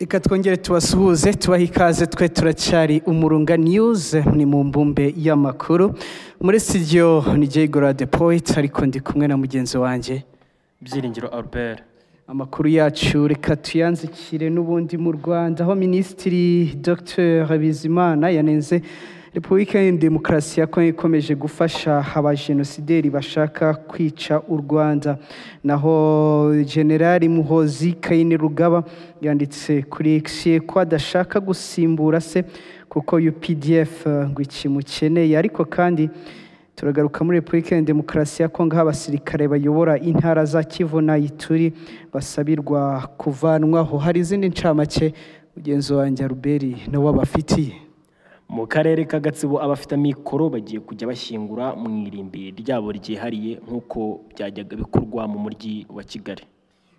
reka twongere tubasuhuze tubahe ikaze twe turacyari umurunga news ni mu mbumbe y'amakuru. Muri studio ni Jay Gorade Poet ariko ndi kumwe na mugenzi wanjye. Byiringiro albert. Amakuru yacu reka tuyanzikire n'ubundi mu rwanda. Aho minisitiri dr. Bizimana yanenze repubulika ya demokarasi ya kongo ikomeje gufasha abajenosideri bashaka kwica u rwanda. Naho generali muhozi kayini rugaba yanditse kuri x ko adashaka gusimbura se kuko updf ngo ikimukeneye. Ariko kandi turagaruka muri repubulika ya demokarasi ya kongo aho abasirikare bayobora intara za kivu na ituri basabirwa kuvanwaho. Hari izindi ncamake mugenzi wanjye aruberi nawe abafitiye mu karere ka gatsibo abafite amikoro bagiye kujya bashyingura mu irimbi ryabo ryihariye nk'uko byajyaga bikorwa mu mujyi wa kigali.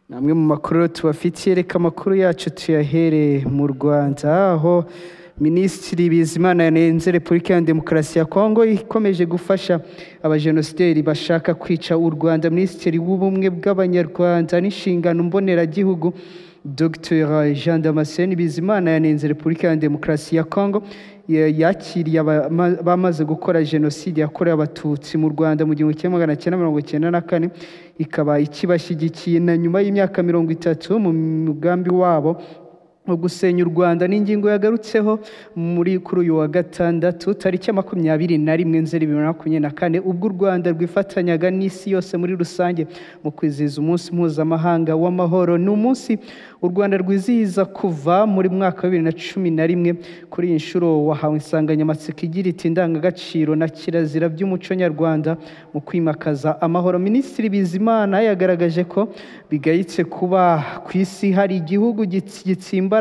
Ni amwe mu makuru tubafitiye reka amakuru yacu tuyahere mu rwanda. Aho minisitiri bizimana yanenze repubulika ya demokarasi ya kongo ikomeje gufasha abajenosideri bashaka kwica u rwanda. Minisitiri w'ubumwe bw'abanyarwanda n'inshingano mboneragihugu dr. Jean damascene bizimana yanenze repubulika ya demokarasi ya kongo yakiriye abamaze gukora jenoside yakorewe abatutsi mu rwanda mu gihumbi kimwe magana cyenda mirongo cyenda na kane ikaba ikibashyigikiye na nyuma y'imyaka mirongo itatu mu mugambi wabo wo gusenya u rwanda. N'ingingo yagarutseho muri kuri uyu wa gatandatu tariki ya makumyabiri na rimwe nzeri bibiri na makumyabiri na kane. Ubwo u rwanda rwifatanyaga n'isi yose muri rusange mu kwizihiza umunsi mpuzamahanga w'amahoro. Ni umunsi u rwanda rwizihiza kuva muri mwaka wa bibiri na cumi na rimwe kuri iyi nshuro wahawe insanganyamatsiko igira iti indangagaciro na kirazira by'umuco nyarwanda mu kwimakaza amahoro. Minisitiri bizimana yagaragaje ko bigayitse kuba ku isi hari igihugu gitsimba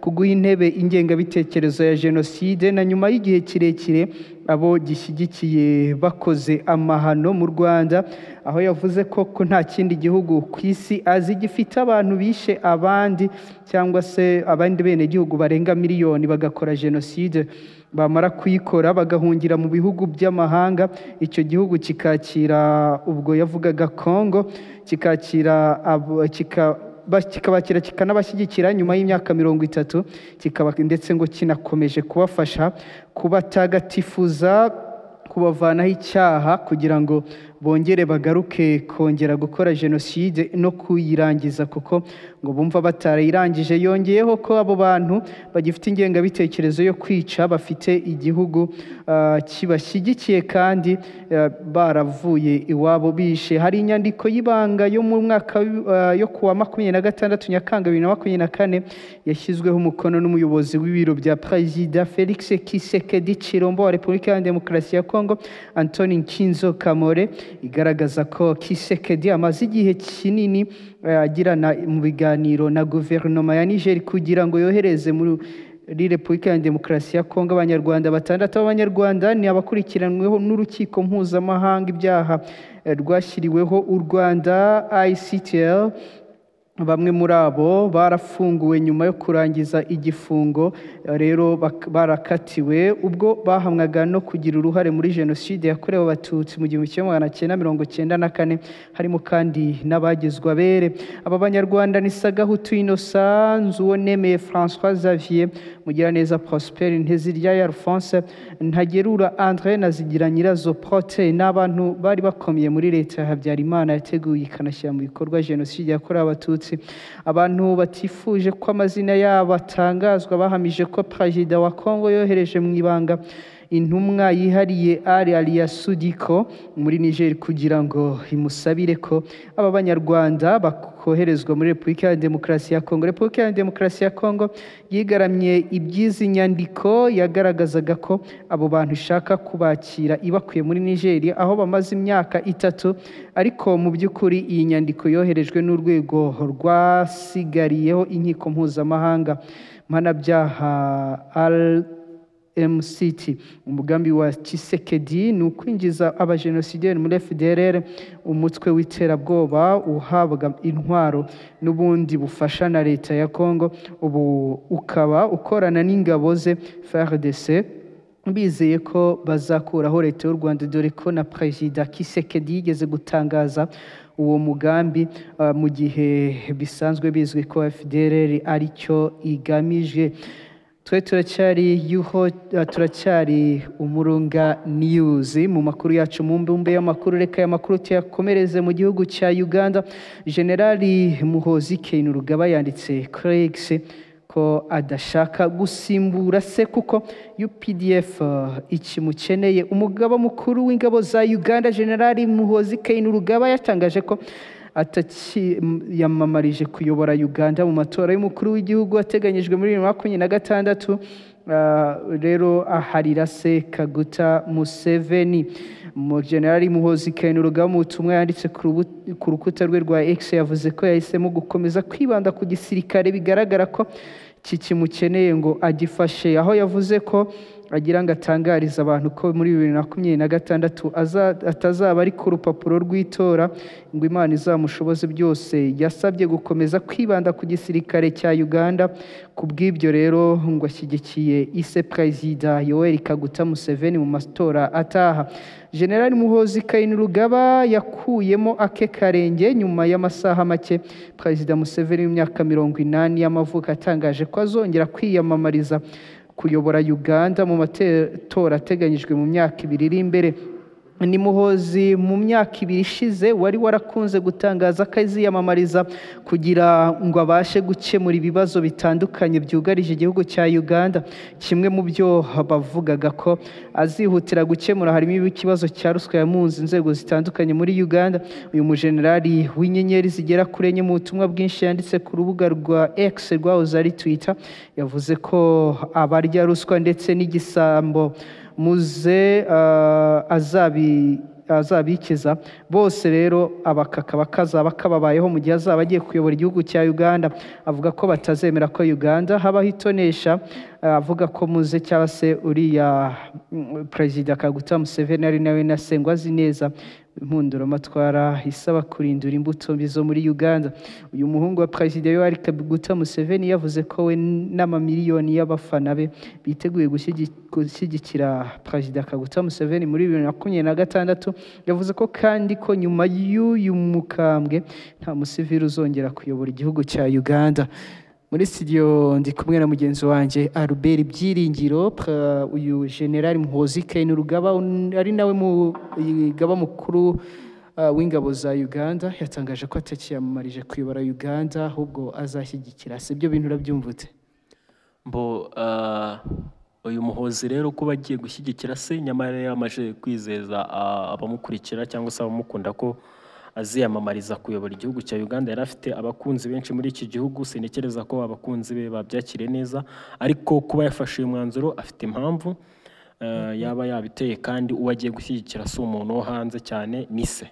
kuguha intebe ingengabitekerezo ya jenoside na nyuma y'igihe kirekire abo gishyigikiye bakoze amahano mu rwanda aho yavuze ko nta kindi gihugu ku isi azi gifite abantu bishe abandi cyangwa se abandi bene gihugu barenga miliyoni bagakora jenoside. Bamara kuyikora bagahungira mu bihugu by'amahanga icyo gihugu kikakira ubwo yavugaga kongo kikakira kikabakira kikanabashyigikira nyuma y'imyaka mirongo itatu kikaba ndetse ngo kinakomeje kubafasha kubatagatifuza kubavanaho icyaha kugira ngo bongere bagaruke kongera gukora jenoside no kuyirangiza kuko ngo bumva batarayirangije. Yongeyeho ko abo bantu bagifite ingengabitekerezo yo kwica bafite igihugu kibashyigikiye kandi baravuye iwabo bishe. Hari inyandiko y'ibanga yo mu mwaka yo kuwa makumyabiri na gatandatu nyakanga bibiri na makumyabiri na kane yashyizweho umukono n'umuyobozi w'ibiro bya perezida felix kisekedi cirombo wa repubulika ya demokarasi ya kongo antoni nkinzo kamore. Igaragaza ko kisekedi amaze igihe kinini agirana mu biganiro na guverinoma ya niger kugira ngo yohereze muri repubulika ya demokarasi ya kongo abanyarwanda batandatu. B'abanyarwanda ni abakurikiranweho n'urukiko mpuzamahanga ibyaha rwashyiriweho u rwanda ictl bamwe muri abo barafunguwe nyuma yo kurangiza igifungo rero barakatiwe. Ubwo bahamwaga no kugira uruhare muri jenoside yakorewe abatutsi mu gihumbi kimwe magana cyenda mirongo cyenda na kane harimo kandi n'abagizwe abere aba banyarwanda ni sagahutu inosa nzuwo nemeye francois xavier mugiraneza prosper nteziryayo alphonse ntagerura andre na zigira nyirazo prote ni abantu bari bakomeye muri leta ya habyarimana yateguye ikanashyira mu bikorwa jenoside yakorewe abatutsi. Abantu batifuje ko amazina yabo atangazwa bahamije ko perezida wa kongo yohereje mu ibanga. Intumwa yihariye ari sudiko muri niger kugira ngo imusabire ko aba banyarwanda bakoherezwa muri repubulika ya demokarasi ya kongo repubulika ya demokarasi ya kongo yigaramye iby'izi nyandiko yagaragazaga ko abo bantu ishaka kubakira ibakuye muri niger aho bamaze imyaka itatu ariko mu by'ukuri iyi nyandiko yoherejwe n'urwego rwasigariyeho inkiko mpuzamahanga mpanabyaha al mct umugambi wa kisekedi ni ukwinjiza abajenosideri muri fdrr umutwe w'iterabwoba uhabwa intwaro n'ubundi bufasha na leta ya congo. Ubu ukaba ukorana n'ingabo ze frdc bizeye ko bazakuraho leta y'u rwanda. Dore ko na perezida kisekedi yigeze gutangaza uwo mugambi ah, mu gihe bisanzwe bizwi ko FDLR ari cyo igamije. Twe turacyari yuho ah, turacyari umurunga news. Mu makuru yacu mu mbumbe y'amakuru reka aya makuru tuyakomereze mu gihugu cya uganda. Generali muhozi kainerugaba yanditse craigse ko adashaka gusimbura se kuko updf uh, ikimukeneye. Umugaba mukuru w'ingabo za uganda generali muhozi kainerugaba yatangaje ko atakiyamamarije kuyobora uganda mu matora y'umukuru w'igihugu ateganyijwe muri bibiri na makumyabiri na gatandatu Ah, rero aharira se kaguta museveni. Mu generali muhozi kainerugaba mu butumwa yanditse ku rukuta rwe rwa x yavuze ko yahisemo gukomeza kwibanda ku gisirikare bigaragara ko kikimukeneye ngo agifashe. Aho yavuze ko agira ngo atangarize abantu ko muri bibiri na makumyabiri na gatandatu aza- atazaba ari ku rupapuro rw'itora ngo imana izamushoboze byose. Yasabye gukomeza kwibanda ku gisirikare cya uganda. Ku bw'ibyo rero ngo ashyigikiye ise perezida yoweri kaguta museveni mu matora ataha. Generali muhozi kainerugaba yakuyemo ake karenge nyuma y'amasaha make. Perezida museveni w'imyaka mirongo inani y'amavuko atangaje ko azongera kwiyamamariza. Kuyobora uganda mu matora ateganyijwe mu myaka ibiri iri imbere. Ni muhozi mu myaka ibiri ishize wari warakunze gutangaza ko aziyamamariza kugira ngo abashe gukemura ibibazo bitandukanye byugarije igihugu cya uganda. Kimwe mu byo bavugaga ko azihutira gukemura harimo ikibazo cya ruswa yamunze inzego zitandukanye muri uganda. Uyu mujenerali w'inyenyeri zigera kuri enye mu butumwa bwinshi yanditse ku rubuga rwa x rwahoze ari twitter yavuze ko abarya ruswa ndetse n'igisambo muze ah, azabi azabikiza bose rero abakaka bakazaba kababayeho mu gihe azaba agiye kuyobora igihugu cya uganda avuga ko batazemera ko uganda habaho itonesha ah, avuga ko muze cyangwa se uriya mm, perezida kaguta museveni ari nawe na sengwa azi neza impunduramatwara isaba kurindura imbuto mbi zo muri uganda. Uyu muhungu wa perezida yoweri kaguta museveni yavuze ko we n'amamiliyoni y'abafana be biteguye gushyigi- gushyigikira perezida kaguta museveni muri bibiri na makumyabiri na gatandatu. Yavuze ko kandi ko nyuma y'uyu mukambwe nta musivili uzongera kuyobora igihugu cya uganda. Muri studio ndi kumwe na mugenzi wanjye Albert Byiringiro uyu generali Muhozi Kainerugaba un- ari nawe mugaba mukuru uh, w'ingabo za Uganda. Yatangaje ko atakiyamamarije kuyobora Uganda ahubwo azashyigikira. Si ibyo bintu urabyumvute? Mbo ah, uyu muhozi rero kuba agiye gushyigikira se nyamara yamaze kwizeza ah, abamukurikira cyangwa se abamukunda ko aziyamamariza kuyobora igihugu cya uganda. Yari afite abakunzi benshi muri iki gihugu sintekereza ko abakunzi be babyakiriye neza ariko kuba yafashe uyu mwanzuro afite impamvu ah, yaba yabiteye kandi uwo agiye gushyigikira si umuntu wo hanze cyane ni se.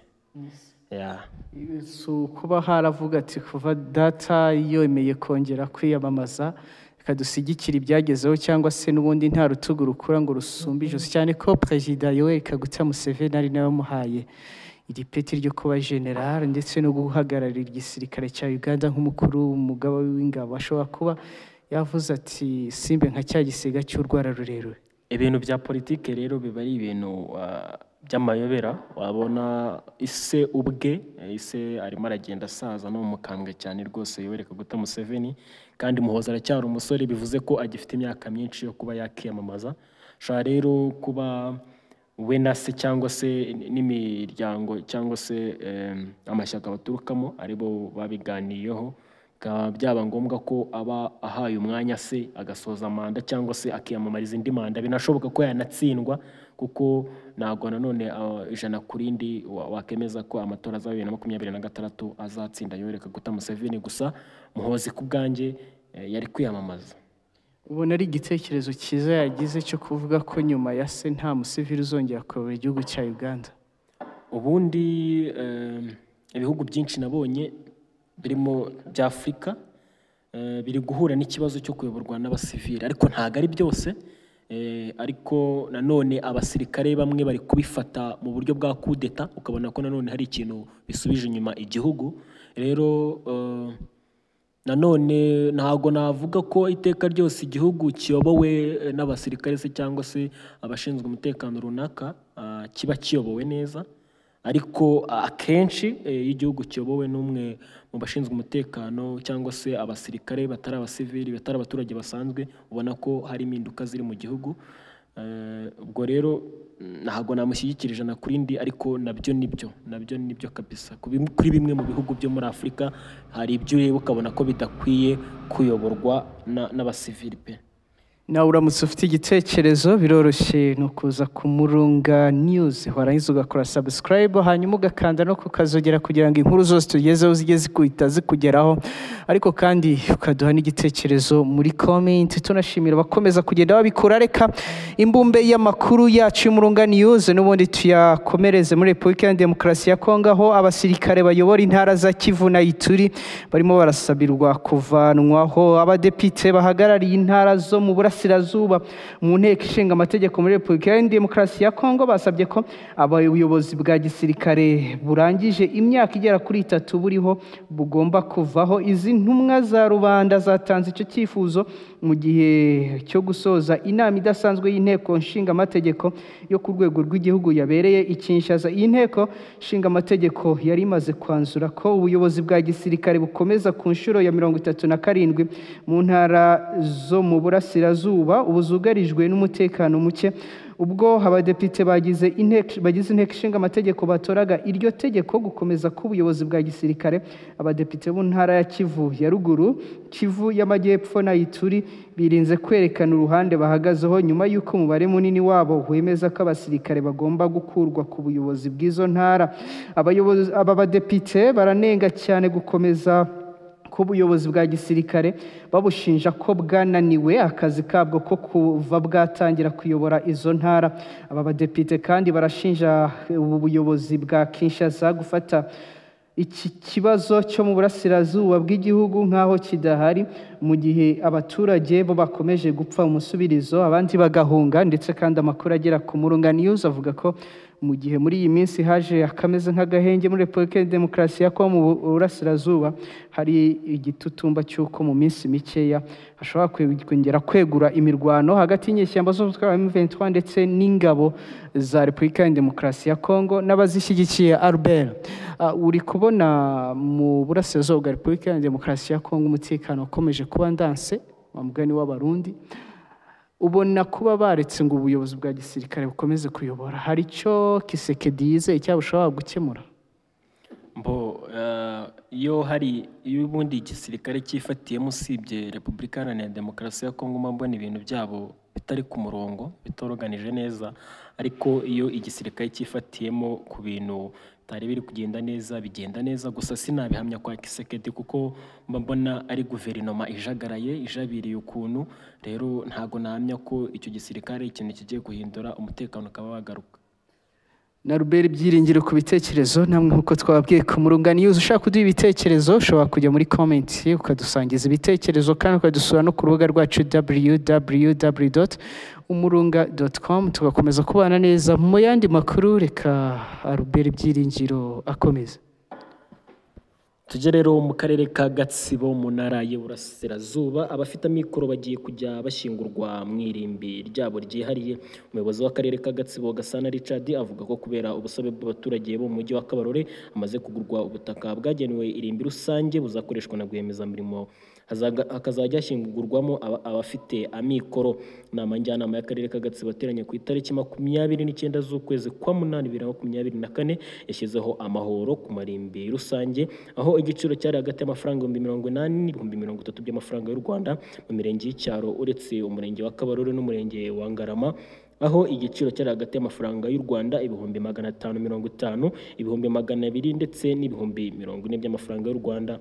Si ukuba haravuga ati kuva data yemeye kongera kwiyamamaza reka dushyigikire ibyagezeho cyangwa se n'ubundi nta rutugu rukura ngo rusumbe ijosi. Cyane ko perezida yoweri kaguta museveni ari nawe wamuhaye iri peti ryo kuba general ndetse no guhagararira igisirikare cya uganda nk'umukuru w'umugaba w'ingabo ashobora kuba yavuze ati simbe nka cya gisiga cy'urwara rurerure. Ibintu bya politike rero biba ari ibintu by'amayobera wabona ise ubwe ise arimo aragenda asaza no mu mukambwe cyane rwose yowereka guta museveni kandi muhoza aracyari umusore bivuze ko agifite imyaka myinshi yo kuba yakiyamamaza. Rero kuba we na se cyangwa se n'imiryango cyangwa se amashyaka baturukamo ari bo babiganiyeho. Bikaba byaba ngombwa ko aba ahaye umwanya se agasoza manda cyangwa se akiyamamariza indi manda. Binashoboka ko yanatsindwa kuko ntabwo nanone ijana ku rindi wa- wakemeza ko amatora azaba bibiri na makumyabiri na gatandatu azatsinda. Yoreka guta museveni gusa muhozi ku bwanjye eh, yari kwiyamamaza. Ubona ari igitekerezo cyiza yagize cyo kuvuga ko nyuma ya se nta musivili uzongera kuyobora igihugu cya uganda. Ubundi ibihugu byinshi nabonye birimo bya afurika eh, biri guhura n'ikibazo cyo kuyoborwa n'abasivili. Ariko ntabwo ari byose eh, ariko nanone abasirikare bamwe bari kubifata mu buryo bwa kudeta ukabona ko nanone hari ikintu bisubije inyuma igihugu. Rero eh, nanone ntabwo navuga ko iteka ryose igihugu kiyobowe eh, n'abasirikare se cyangwa se abashinzwe umutekano runaka ah, kiba kiyobowe neza. Ariko akenshi iyo igihugu kiyobowe n'umwe mu bashinzwe umutekano cyangwa se abasirikare batari abasivili batari abaturage basanzwe ubona ko hari impinduka ziri mu gihugu. Eh, ubwo rero ntabwo namushyigikira ijana kuri ndi ariko na byo ni byo. Nabyo ni byo kabisa. Kuri bimwe mu bihugu byo muri afurika hari ibyo ureba ukabona ko bidakwiye kuyoborwa na- n'abasivili pe. Nawe uramutse ufite igitekerezo biroroshye ni ukuza ku murunga news. Warangiza ugakora subscribe hanyuma ugakanda no kukazogera kugira ngo inkuru zose tugezeho zijye zikuhita zikugeraho. Ariko kandi ukaduha n'igitekerezo muri comment. Tunashimira abakomeza kugenda babikora. Reka imbumbe y'amakuru yacu y'umurunga news n'ubundi tuyakomereze muri repubulika ya demokarasi ya kongo aho abasirikare bayobora intara za kivu na ituri. Barimo barasabirwa kuvanwaho. Abadepite bahagarariye intara zo mu burasirazuba. Mu nteko ishinga amategeko muri repubulika ya demokarasi ya kongo basabye ko abayobozi bwa gisirikare burangije imyaka igera kuri itatu buriho bugomba kuvaho. Izi ntumwa za rubanda zatanze icyo cyifuzo mu gihe cyo gusoza inama idasanzwe y'inteko nshinga amategeko yo ku rwego rw'igihugu yabereye i Kinshasa. Iyi nteko nshinga amategeko yari imaze kwanzura ko ubuyobozi bwa gisirikare bukomeza ku nshuro ya mirongo itatu na karindwi mu ntara zo mu burasirazuba. Ubu zugarijwe n'umutekano muke. Ubwo abadepite bagize inteko ishinga amategeko batoraga iryo tegeko gukomeza k'ubuyobozi bwa gisirikare. Abadepite mu ntara ya kivu ya ruguru kivu y'amajyepfo na ituri birinze kwerekana uruhande bahagazeho nyuma y'uko umubare munini wabo wemeza ko abasirikare bagomba gukurwa ku buyobozi bw'izo ntara. Aba badepite baranenga cyane gukomeza k'ubuyobozi bwa gisirikare babushinja ko bwananiwe akazi kabwo ko kuva bwatangira kuyobora izo ntara. Aba badepite kandi barashinja ubu buyobozi bwa Kinshasa gufata iki kibazo cyo mu burasirazuba bw'igihugu nk'aho kidahari mu gihe abaturage bo bakomeje gupfa umusubirizo abandi bagahunga ndetse kandi amakuru agera ku murunga news avuga ko mu gihe muri iyi minsi haje akameze nk'agahenge muri repubulika ya demokarasi ya kongo mu burasirazuba hari igitutumba cy'uko mu minsi mikeya hashobora kongera kwegura imirwano hagati y'inyeshyamba z'umutwe wa M23 ndetse n'ingabo za repubulika ya demokarasi ya kongo n'abazishyigikiye albert. Uh, uri kubona mu burasirazuba bwa repubulika ya demokarasi ya kongo umutekano ukomeje kuba ndanse wa mugani w'abarundi. Ubona kuba baretse ngo ubuyobozi bwa gisirikare bukomeze kuyobora. Hari icyo kisekedi yizeye cyangwa bushobora gukemura? Mbo eh, iyo hari iyo ubundi igisirikare cyifatiyemo usibye repubulika iharanira demokarasi ya kongo mba mbona ibintu byabo bitari ku murongo bitoroganije neza ariko iyo igisirikare cyifatiyemo ku bintu bitari biri kugenda neza bigenda neza gusa sinabihamya kwa kisekedi kuko mbona ari guverinoma ijagaraye ijabiriye ukuntu rero ntabwo nahamya ko icyo gisirikare ikintu kigiye guhindura umutekano ukaba wagaruka. Na ruberi byiringiro ku bitekerezo namwe nk'uko twababwiye ku murunga news ushaka kuduha ibitekerezo ushobora kujya muri comment ukadusangiza ibitekerezo kandi ukadusura no ku rubuga rwacu www umurunga.com tugakomeza kubana neza mu yandi makuru. Reka ruberi byiringiro akomeza tujye rero mu karere ka gatsibo mu ntara y'uburasirazuba abafite amikoro bagiye kujya bashyingurwa mu irimbi ryabo ryihariye. Umuyobozi w'akarere ka gatsibo gasana richard avuga ko kubera ubusabe bw'abaturage bo mu mujyi wa kabarore hamaze kugurwa ubutaka bwagenewe irimbi rusange buzakoreshwa na rwiyemezamirimo. Hakazajya hashyingurwamo abafite amikoro. Inama njyanama y'akarere ka gatsibo ateranye ku itariki makumyabiri n'icyenda z'ukwezi kwa munani bibiri na makumyabiri na kane yashyizeho amahoro ku marimbi rusange aho igiciro cyari hagati y'amafaranga ibihumbi mirongo inani n'ibihumbi mirongo itatu by'amafaranga y'u rwanda mu mirenge y'icyaro uretse umurenge wa kabarore n'umurenge wa ngarama aho igiciro cyari hagati y'amafaranga y'u rwanda ibihumbi magana atanu mirongo itanu ibihumbi magana abiri ndetse n'ibihumbi mirongo ine by'amafaranga y'u rwanda.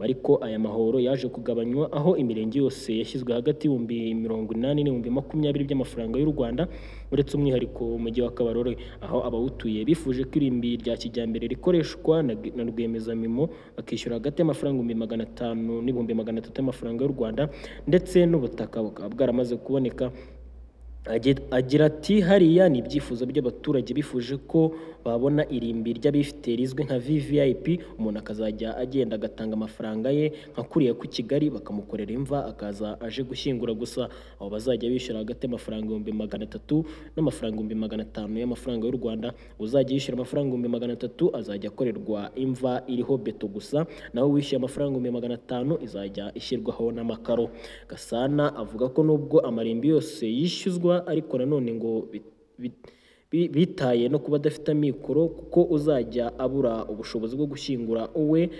Ariko aya mahoro yaje kugabanywa aho imirenge yose yashyizwe hagati y'ibihumbi mirongo inani n'ibihumbi makumyabiri by'amafaranga y'u rwanda uretse umwihariko umujyi wa kabarore aho abawutuye bifuje ko irimbi rya kijyambere rikoreshwa na rwiyemezamirimo bakishyura hagati y'amafaranga ibihumbi magana atanu n'ibihumbi magana atatu y'amafaranga y'u rwanda ndetse n'ubutaka bukaba bwaramaze kuboneka agira ati hariya ni ibyifuzo by'abaturage bifuje ko babona irimbi ry'abifite rizwi nka VVIP umuntu akazajya agenda agatanga amafaranga ye nka kuriya ku Kigali bakamukorera imva akaza aje gushyingura gusa. Abo bazajya bishyura hagati y'amafaranga ibihumbi magana atatu n'amafaranga ibihumbi magana atanu y'amafaranga y'u Rwanda uzajya yishyura amafaranga ibihumbi magana atatu azajya akorerwa imva iriho beto gusa nawe wishyuye amafaranga ibihumbi magana atanu izajya ishyirwaho n'amakaro. Gasana avuga ko nubwo amarimbi yose yishyuzwa ariko nanone ngo bit- bit- bi- bitaye no kuba adafite amikoro kuko uzajya abura ubushobozi bwo gushyingura uwe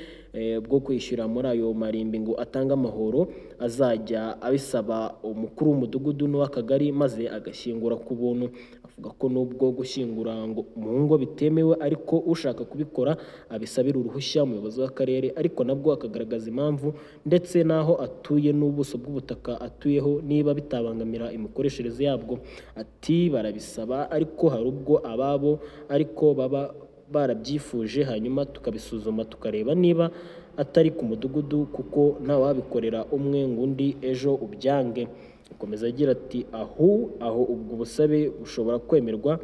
bwo kwishyura muri ayo marimbi ngo atange amahoro azajya abisaba umukuru w'umudugudu n'uw'akagari maze agashyingura ku buntu. Avuga ko nubwo gushyingura mu ngo bitemewe ariko ushaka kubikora abisabira uruhushya umuyobozi w'akarere ariko nabwo akagaragaza impamvu ndetse n'aho atuye n'ubuso bw'ubutaka atuyeho niba bitabangamira imikoreshereze yabwo. Ati barabisaba ariko hari ubwo ababo ariko baba barabyifuje hanyuma tukabisuzuma tukareba niba atari ku mudugudu kuko ntawabikorera umwe ngo undi ejo ubyange. Akomeza agira ati aho aho ubwo busabe bushobora kwemerwa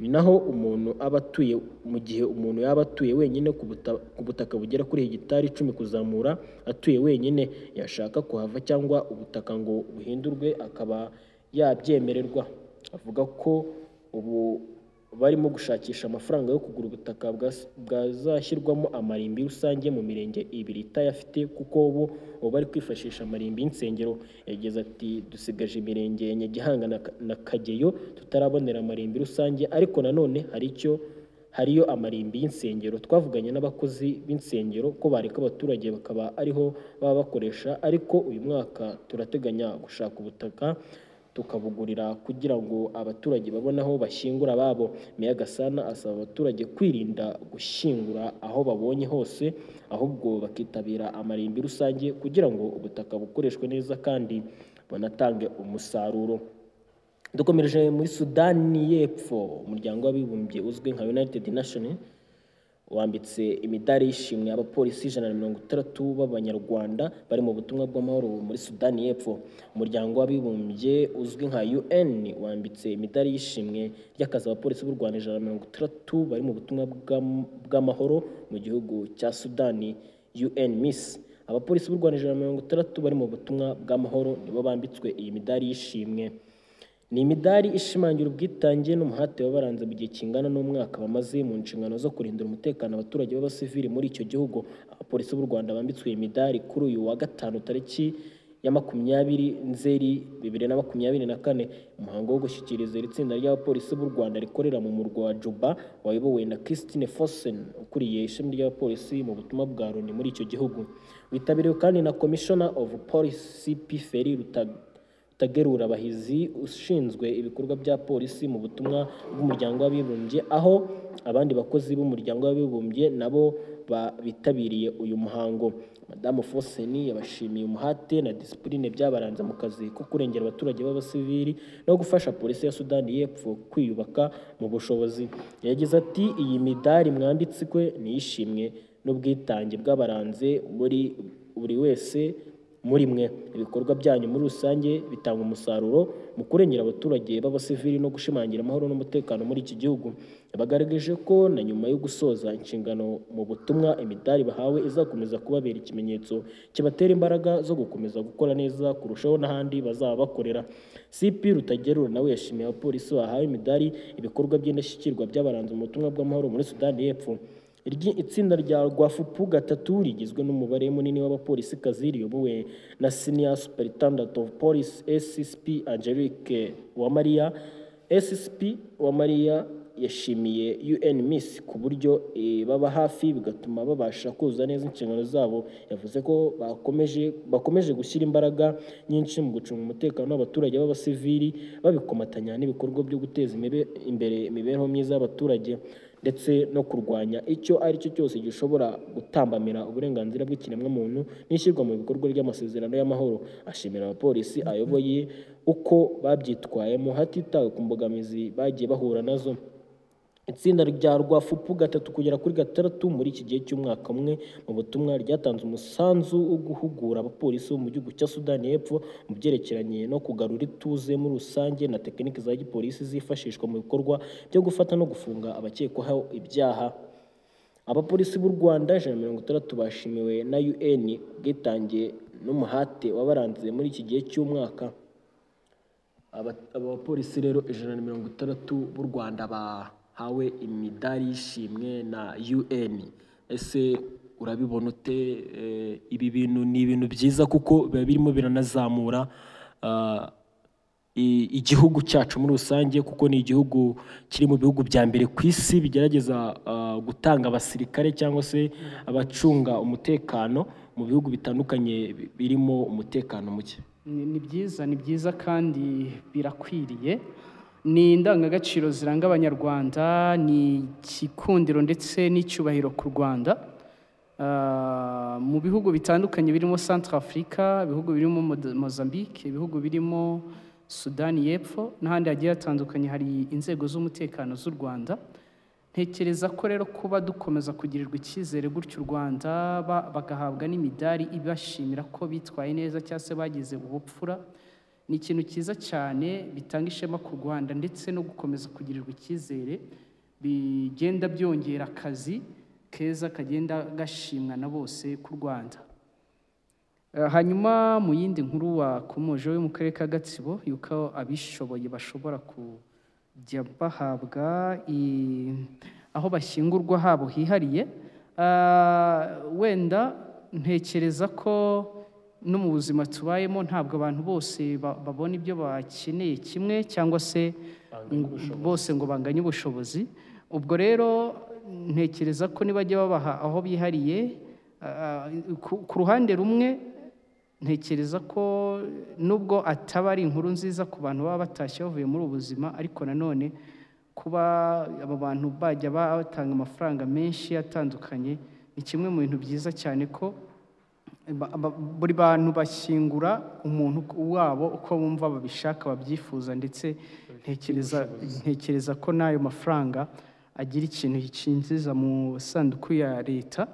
ni naho umuntu aba atuye mu gihe umuntu yaba atuye wenyine ku buta- ku butaka bugera kuri hegitari icumi kuzamura atuye wenyine yashaka kuhava cyangwa ubutaka ngo buhindurwe akaba yabyemererwa. Avuga ko ubu barimo gushakisha amafaranga yo kugura ubutaka bwazashyirwamo amarimbi rusange mu mirenge ibiri itayafite kuko ubu bari kwifashisha amarimbi y'insengero. Yagize ati dusigaje imirenge ya Nyagihanga na Kageyo tutarabonera amarimbi rusange ariko nanone hari icyo hariyo amarimbi y'insengero. Twavuganye n'abakozi b'insengero ko bareka abaturage bakaba ariho baba bakoresha ariko uyu mwaka turateganya gushaka ubutaka tukabugurira kugira ngo abaturage babone aho bashyingura ababo Meya Gasana asaba abaturage kwirinda gushyingura aho babonye hose ahubwo bakitabira amarimbi rusange kugira ngo ubutaka bukoreshwe neza kandi banatange umusaruro. Dukomereje muri sudani y'epfo. Umuryango w'abibumbye uzwi nka united nation wambitse imidari y'ishimwe abapolisi ijana na mirongo itandatu b'abanyarwanda bari mu butumwa bw'amahoro muri sudani y'epfo. Umuryango w'abibumbye uzwi nka un wambitse imidari y'ishimwe ry'akazi abapolisi b'u rwanda ijana na mirongo itandatu bari mu butumwa bw'am- bw'amahoro mu gihugu cya sudani un miss. Abapolisi b'u rwanda ijana na mirongo itandatu bari mu butumwa bw'amahoro nibo bambitswe iyi midari y'ishimwe. Ni imidari ishimangira ubwitange n'umuhate wabaranze mu gihe kingana n'umwaka bamaze mu nshingano zo kurindira umutekano abaturage b'abasivili muri icyo gihugu. Abapolisi b'u rwanda bambitswe iyi midari kuri uyu wa gatanu tariki ya makumyabiri nzeri bibiri na makumyabiri na kane. Umuhango wo gushyikiriza iri tsinda ry'abapolisi b'u rwanda rikorera mu murwa wa juba wayobowe na christine fossen ukuriye ishami ry'abapolisi mu butumwa bwa loni muri icyo gihugu. Witabiriwe kandi na commissioner of police cp feri rutag Tagerura Bahizi ushinzwe ibikorwa bya polisi mu butumwa bw'umuryango w'abibumbye aho abandi bakozi b'umuryango w'abibumbye nabo bitabiriye uyu muhango. Madamu Foseni yabashimiye umuhate na disipurine byabaranze mu kazi ko kurengera abaturage b'abasivili no gufasha polisi ya Sudani y'Epfo kwiyubaka mu bushobozi. Yagize ati iyi midari mwanditswe ni ishimwe n'ubwitange bw'abaranze muri buri wese muri mwe. Ibikorwa byanyu muri rusange bitanga umusaruro mu kurengera abaturage b'abasivili no gushimangira amahoro n'umutekano muri iki gihugu. Bagaragaje ko na nyuma yo gusoza inshingano mu butumwa imidari bahawe izakomeza kubabera ikimenyetso kibatera imbaraga zo gukomeza gukora neza kurushaho n'ahandi bazaba bakorera cp rutagerura nawe yashimiye abapolisi bahawe imidari ibikorwa by'indashyikirwa byabaranze mu butumwa bw'amahoro muri sudani y'epfo. Itsinda rya rwafupu gatatu rigizwe n'umubare munini w'abapolisikazi riyobowe na senior superintendent of police scp angelique uwamariya. Scp uwamariya yashimiye un miss ku buryo eh, baba hafi bigatuma babasha kuzuza neza inshingano zabo. Yavuze ko bakomeje bakomeje gushyira imbaraga nyinshi mu gucunga umutekano w'abaturage b'abasivili babikomatanya n'ibikorwa byo guteza imbere imibereho myiza y'abaturage. Ndetse no kurwanya icyo ari cyo cyose gishobora gutambamira uburenganzira bw'ikiremwamuntu n'ishyirwa mu bikorwa ry'amasezerano y'amahoro. Ashimira abapolisi ayoboye uko babyitwayemo hatitawe ku mbogamizi bagiye bahura na zo. Itsinda rya rwafupu gatatu kugera kuri gatandatu muri iki gihe cy'umwaka umwe mu butumwa ryatanze umusanzu wo guhugura abapolisi bo mu gihugu cya sudani y'epfo mu byerekeranye no kugarura ituze muri rusange na tekiniki za gipolisi zifashishwa mu bikorwa byo gufata no gufunga abakekwaho ibyaha. Abapolisi b'u rwanda ijana na mirongo itandatu bashimiwe na un ubwitange n'umuhate wabaranze muri iki gihe cy'umwaka. Aba bapolisi rero ijana na mirongo itandatu b'u rwanda bahawe imidari y'ishimwe na un ese urabibona ute? Eh, ibi bintu ni ibintu byiza kuko biba birimo biranazamura i- igihugu cyacu muri rusange kuko ni igihugu kiri mu bihugu bya mbere ku isi bigerageza ah, gutanga abasirikare cyangwa se abacunga umutekano mu bihugu bitandukanye bi- birimo umutekano muke. Ni byiza ni byiza kandi birakwiriye. Ni indangagaciro ziranga abanyarwanda ni igikundiro ndetse n'icyubahiro ku rwanda. Ah, mu bihugu bitandukanye birimo centre afurika ibihugu birimo Mo- mozambique ibihugu birimo sudani y'epfo n'ahandi hagiye hatandukanye hari inzego z'umutekano z'u rwanda. Ntekereza ko rero kuba dukomeza kugirirwa icyizere gutyo u rwanda ba- bagahabwa n'imidari ibashimira ko bitwaye neza cyangwa se bagize ubupfura. Ni ikintu cyiza cyane bitanga ishema ku rwanda ndetse no gukomeza kugirirwa icyizere bigenda byongera akazi keza kagenda gashimwa na bose ku rwanda. Eh, hanyuma mu yindi nkuru wakomoje yo mu karere ka gatsibo yuko abishoboye bashobora kujya bahabwa aho bashyingurwa habo hihariye Ah, wenda ntekereza ko no mu buzima tubayemo ntabwo abantu bose ba- babona ibyo bakeneye kimwe cyangwa se bose ngo banganye ubushobozi. Ubwo rero ntekereza ko nibajya babaha aho bihariye ah, ku- ruhande rumwe ntekereza ko nubwo ataba ari inkuru nziza ku bantu baba batashye bavuye muri ubu buzima ariko nanone kuba aba bantu bajya batanga amafaranga menshi atandukanye ni kimwe mu bintu byiza cyane ko buri bantu bashyingura umuntu wabo uko bumva babishaka babyifuza ndetse ntekereza ko n'ayo mafaranga agira ikintu cyinjiza mu sanduku ya leta.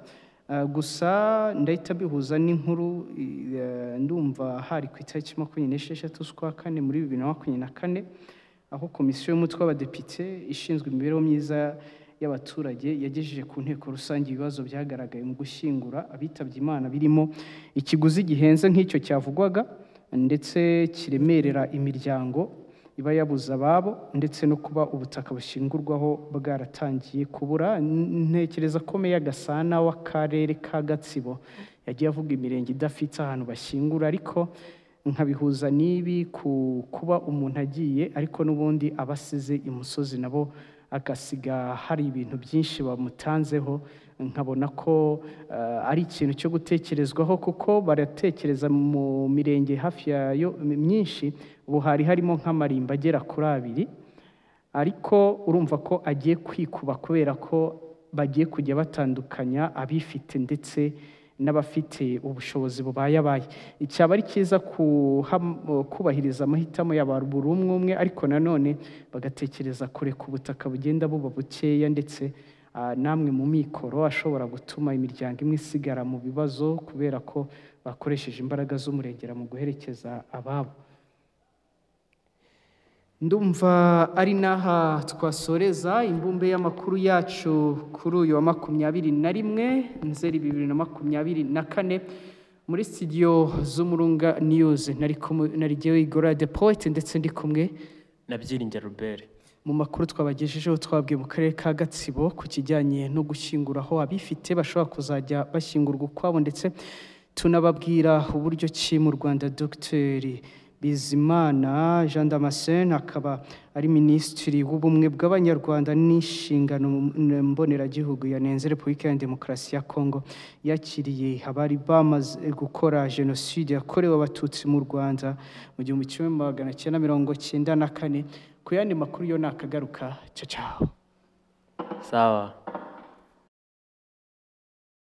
Uh, gusa ndahita bihuza n'inkuru uh, ndumva hari ku itariki makumyabiri n'esheshatu z'ukwa kane muri bibiri na makumyabiri na kane aho komisiyo y'umutwe w'abadepite ishinzwe imibereho myiza y'abaturage yagejeje ku nteko rusange ibibazo byagaragaye mu gushyingura abitabye imana birimo ikiguzi gihenze nk'icyo cyavugwaga ndetse kiremerera imiryango iba yabuze ababo ndetse no kuba ubutaka bushingurwaho bwaratangiye kubura. Ntekereza ko meya gasana w'akarere ka gatsibo yagiye avuga imirenge idafite ahantu bashyingura ariko nkabihuza n'ibi ku kuba umuntu agiye ariko n'ubundi abasize imusozi nabo agasiga hari ibintu byinshi bamutanzeho. Nkabona ko eh, ari ikintu cyo gutekerezwaho kuko baratekereza mu mirenge hafi yayo myinshi. Ubu hari harimo nk'amarimba agera kuri abiri ariko urumva ko agiye kwikuba kubera ko bagiye kujya batandukanya abifite ndetse n'abafite ubushobozi bubayabaye cyaba ari cyiza kubahiriza amahitamo ya buri umwe umwe ariko nanone bagatekereza kure ku butaka bugenda buba bukeya ndetse namwe mu mikoro ashobora gutuma imiryango imwe isigara mu bibazo kubera ko bakoresheje imbaraga z'umurengera mu guherekeza ababo. Ndumva ari n'aha twasoreza imbumbe y'amakuru yacu kuri uyu wa makumyabiri na rimwe nzeri bibiri na makumyabiri na kane muri studio z'umurunga news. Nari jyewe igora de poete ndetse ndi kumwe na byiringiro Robert. mu makuru twabagejejeho twabwiye mu karere ka gatsibo ku kijyanye no gushyingura aho abifite bashobora kuzajya bashyingurwa ukwabo ndetse tunababwira uburyo ki mu rwanda dogiteri bizimana jean damascene akaba ari minisitiri w'ubumwe bw'abanyarwanda n'inshingano mboneragihugu yanenze repubulika ya demokarasi ya kongo yakiriye abari bamaze gukora jenoside yakorewe abatutsi mu rwanda mu gihumbi kimwe magana cyenda mirongo cyenda na kane. Ku yandi makuru yo nakagaruka ciao. Sawa.